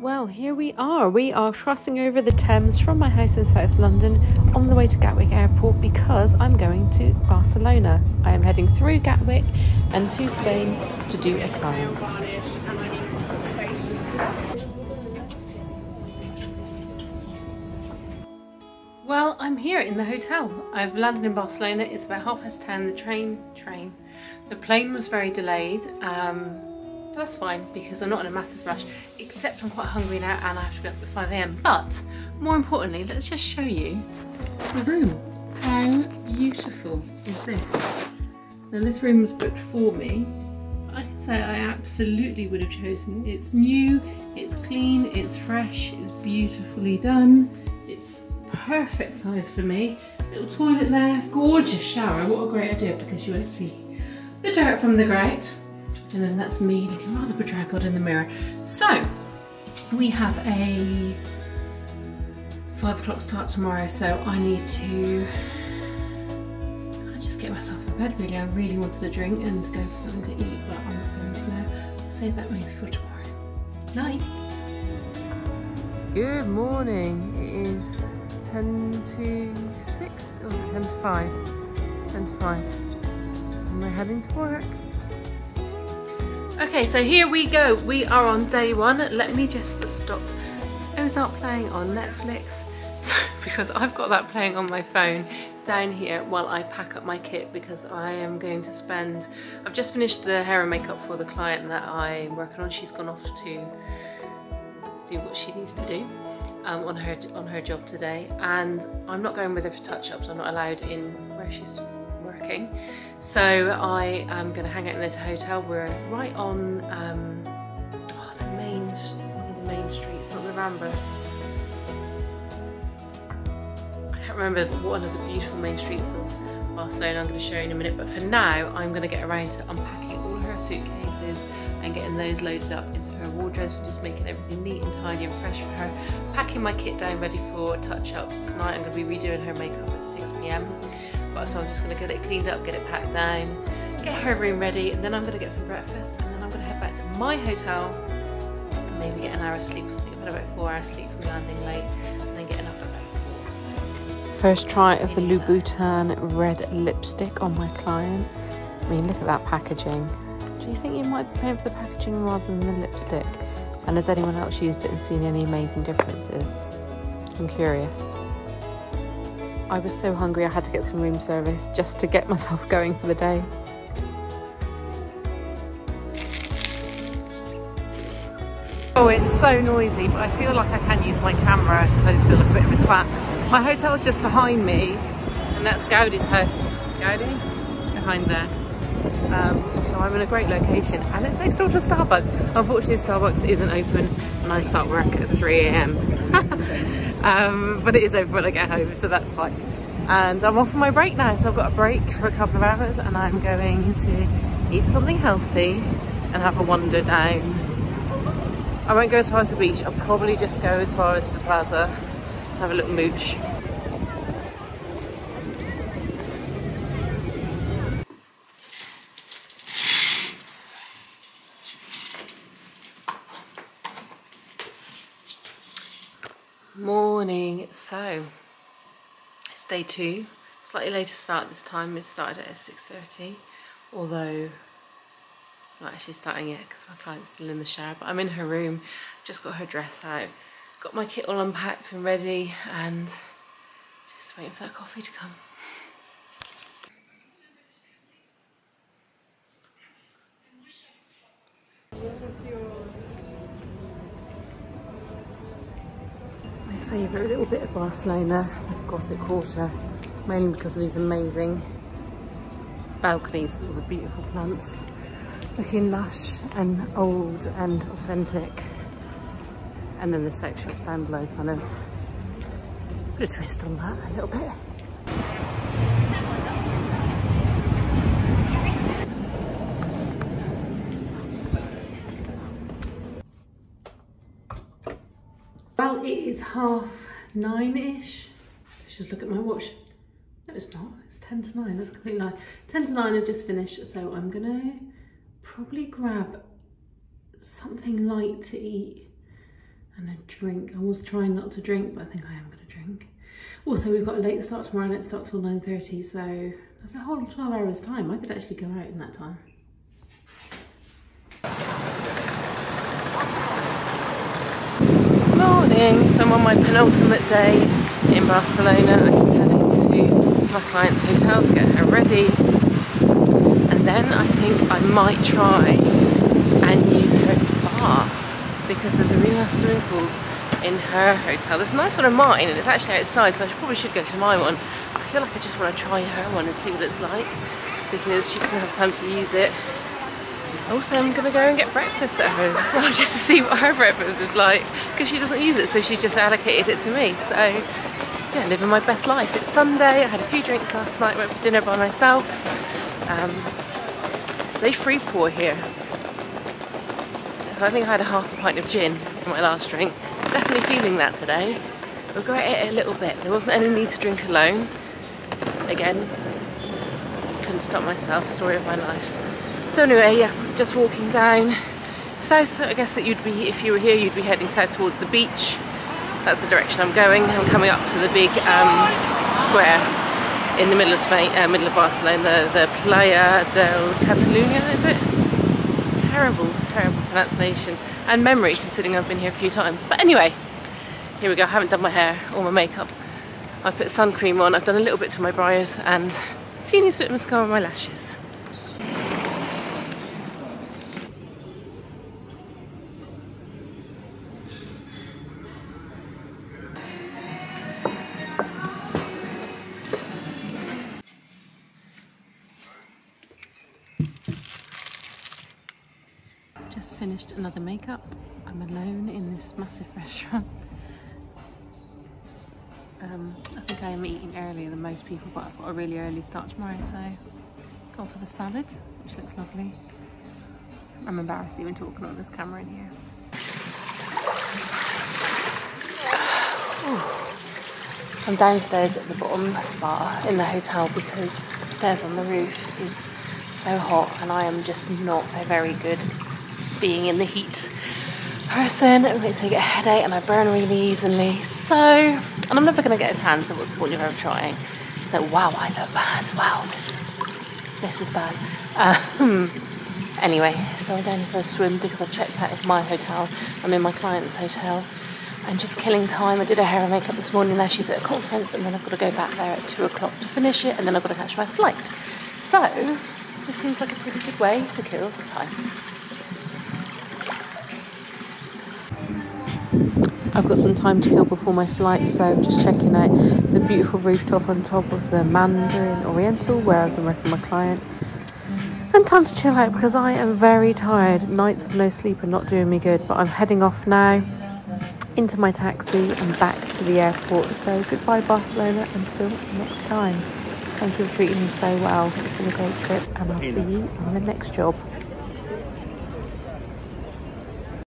Well, here we are. We are crossing over the Thames from my house in South London on the way to Gatwick Airport because I'm going to Barcelona. I am heading through Gatwick and to Spain to do a client. Well, I'm here in the hotel. I've landed in Barcelona. It's about half past ten. The train, train, the plane was very delayed. Um, that's fine because I'm not in a massive rush, except I'm quite hungry now and I have to be up at 5am. But more importantly, let's just show you the room. How beautiful is this? Now this room was booked for me. I can say I absolutely would have chosen it. It's new, it's clean, it's fresh, it's beautifully done. It's perfect size for me. Little toilet there, gorgeous shower. What a great idea because you won't see the dirt from the grout. And then that's me looking rather bedraggled in the mirror. So, we have a five o'clock start tomorrow, so I need to just get myself in bed really. I really wanted a drink and go for something to eat, but I'm not going to now. Save that maybe for tomorrow. Night. Good morning. It is 10 to 6, or was it 10 to 5? 10 to 5. And we're heading to work. Okay, so here we go. We are on day one. Let me just stop Ozark playing on Netflix because I've got that playing on my phone down here while I pack up my kit because I am going to spend... I've just finished the hair and makeup for the client that I'm working on. She's gone off to do what she needs to do um, on her on her job today and I'm not going with her for touch-ups. I'm not allowed in where she's working. So I am going to hang out in this hotel. We're right on um, oh, the main, one of the main streets, not the Ramblas. I can't remember one of the beautiful main streets of Barcelona. I'm going to show you in a minute. But for now, I'm going to get around to unpacking all her suitcases and getting those loaded up into her wardrobes and just making everything neat and tidy and fresh for her. Packing my kit down ready for touch-ups. Tonight I'm going to be redoing her makeup at 6pm so I'm just going to get it cleaned up, get it packed down, get her room ready, and then I'm going to get some breakfast, and then I'm going to head back to my hotel, and maybe get an hour of sleep. I think I've had about four hours sleep from landing late, and then getting up at about four. So. First try of the Louboutin red lipstick on my client. I mean, look at that packaging. Do you think you might be paying for the packaging rather than the lipstick? And has anyone else used it and seen any amazing differences? I'm curious. I was so hungry I had to get some room service just to get myself going for the day. Oh, it's so noisy, but I feel like I can use my camera because I just feel a bit of a twat. My hotel is just behind me, and that's Gaudi's house. Gaudi? Behind there. Um, so I'm in a great location, and it's next door to Starbucks. Unfortunately, Starbucks isn't open, and I start work at 3 a.m. um, but it is over when I get home, so that's fine. And I'm off for my break now, so I've got a break for a couple of hours and I'm going to eat something healthy and have a wander down. I won't go as far as the beach, I'll probably just go as far as the plaza, have a little mooch. Morning. So, it's day two. Slightly later start this time. It started at 6.30, although I'm not actually starting yet because my client's still in the shower, but I'm in her room. Just got her dress out. Got my kit all unpacked and ready and just waiting for that coffee to come. Favourite little bit of Barcelona, Gothic Quarter, mainly because of these amazing balconies with all the beautiful plants. Looking lush and old and authentic. And then the sex shops down below kind of put a twist on that a little bit. Well, it is half nine-ish. Let's just look at my watch. No, it's not. It's 10 to 9. That's completely lie. 10 to 9 I've just finished, so I'm going to probably grab something light to eat and a drink. I was trying not to drink, but I think I am going to drink. Also, we've got a late start tomorrow and it starts till 9.30, so that's a whole 12 hours time. I could actually go out in that time. So I'm on my penultimate day in Barcelona. I'm just heading to my client's hotel to get her ready. And then I think I might try and use her spa because there's a really nice swimming pool in her hotel. There's a nice one in mine and it's actually outside so I probably should go to my one. I feel like I just want to try her one and see what it's like because she doesn't have time to use it. Also I'm going to go and get breakfast at hers as well just to see what her breakfast is like because she doesn't use it so she's just allocated it to me. So yeah, living my best life. It's Sunday, I had a few drinks last night, went for dinner by myself. Um, they free pour here. So I think I had a half a pint of gin in my last drink definitely feeling that today. Regret it a little bit. There wasn't any need to drink alone. Again, couldn't stop myself. Story of my life. So anyway, yeah, just walking down south. I guess that you'd be, if you were here, you'd be heading south towards the beach. That's the direction I'm going. I'm coming up to the big um, square in the middle of Spain, uh, middle of Barcelona, the, the Playa del Catalunya, is it? Terrible, terrible pronunciation and memory considering I've been here a few times. But anyway, here we go. I haven't done my hair or my makeup. I've put sun cream on. I've done a little bit to my brows and teeny bit of mascara on my lashes. Just finished another makeup. I'm alone in this massive restaurant. Um, I think I am eating earlier than most people, but I've got a really early start tomorrow, so gone for the salad, which looks lovely. I'm embarrassed even talking on this camera in here. I'm downstairs at the bottom spa in the hotel because upstairs on the roof is so hot and I am just not a very good being in the heat person. It makes me get a headache and I burn really easily. So, and I'm never going to get a tan, so what's the point of ever trying? So, wow, I look bad. Wow, this is, this is bad. Um, anyway, so I'm down here for a swim because I've checked out of my hotel. I'm in my client's hotel and just killing time. I did her hair and makeup this morning. Now she's at a conference, and then I've got to go back there at two o'clock to finish it, and then I've got to catch my flight. So, this seems like a pretty good way to kill the time. I've got some time to kill before my flight, so just checking out the beautiful rooftop on top of the Mandarin Oriental where I've been working with my client. And time to chill out because I am very tired. Nights of no sleep are not doing me good, but I'm heading off now into my taxi and back to the airport. So goodbye, Barcelona, until next time. Thank you for treating me so well. It's been a great trip, and I'll see you in the next job.